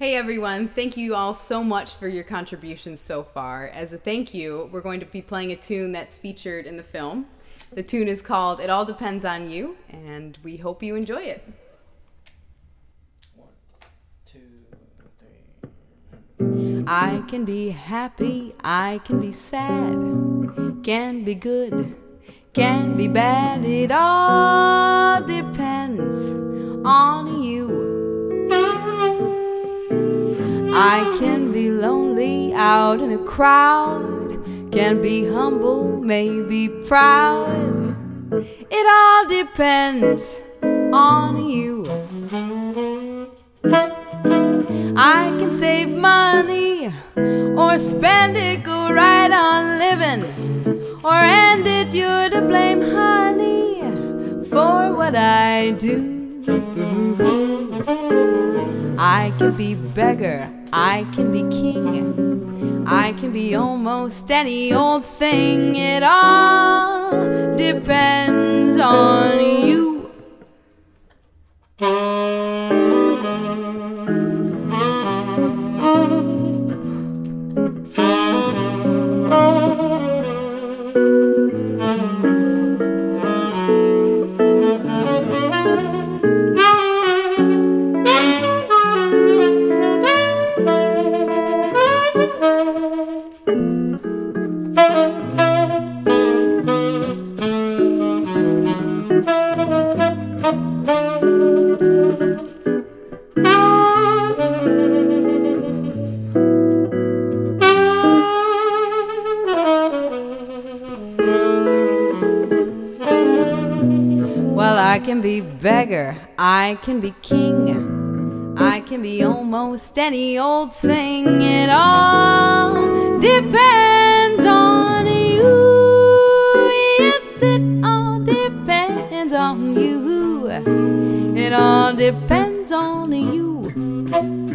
Hey everyone, thank you all so much for your contributions so far. As a thank you, we're going to be playing a tune that's featured in the film. The tune is called It All Depends on You, and we hope you enjoy it. One, two, three. I can be happy, I can be sad, can be good, can be bad. It all depends on I can be lonely out in a crowd, can be humble, maybe proud. It all depends on you. I can save money or spend it, go right on living, or end it, you're to blame, honey, for what I do. I can be beggar, I can be king, I can be almost any old thing. It all depends on I can be beggar, I can be king, I can be almost any old thing. It all depends on you. Yes, it all depends on you. It all depends on you.